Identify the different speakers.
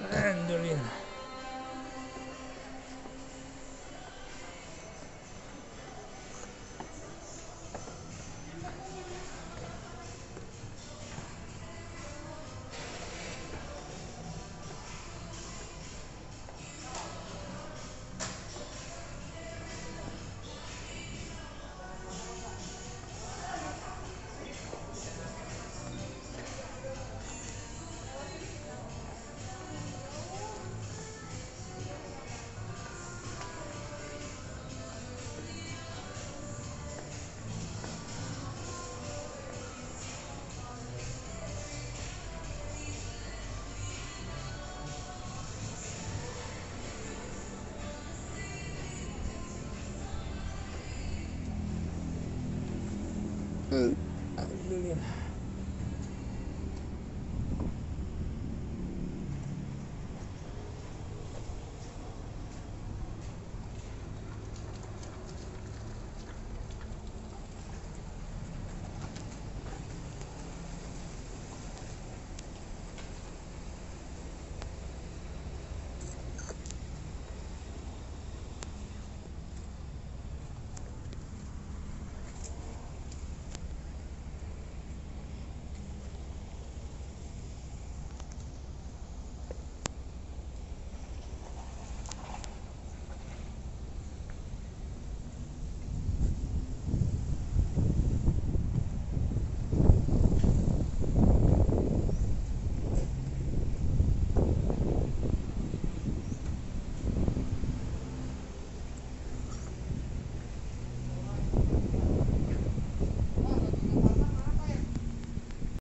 Speaker 1: 嗯就厉害嗯，六六。